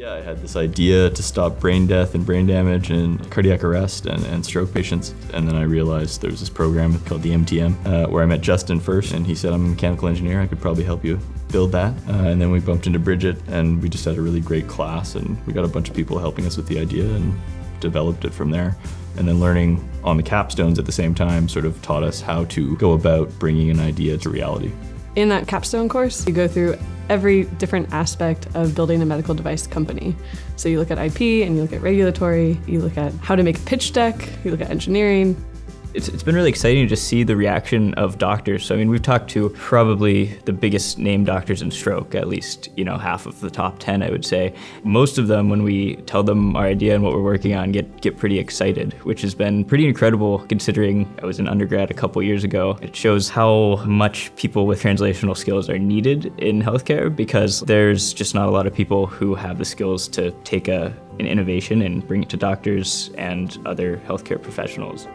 Yeah, I had this idea to stop brain death and brain damage and cardiac arrest and, and stroke patients. And then I realized there was this program called the MTM uh, where I met Justin first and he said, I'm a mechanical engineer, I could probably help you build that. Uh, and then we bumped into Bridget and we just had a really great class and we got a bunch of people helping us with the idea and developed it from there. And then learning on the capstones at the same time sort of taught us how to go about bringing an idea to reality. In that capstone course, you go through every different aspect of building a medical device company. So you look at IP and you look at regulatory, you look at how to make a pitch deck, you look at engineering, it's, it's been really exciting to see the reaction of doctors. So I mean, we've talked to probably the biggest name doctors in stroke, at least you know half of the top ten, I would say. Most of them, when we tell them our idea and what we're working on, get get pretty excited, which has been pretty incredible considering I was an undergrad a couple years ago. It shows how much people with translational skills are needed in healthcare because there's just not a lot of people who have the skills to take a an innovation and bring it to doctors and other healthcare professionals.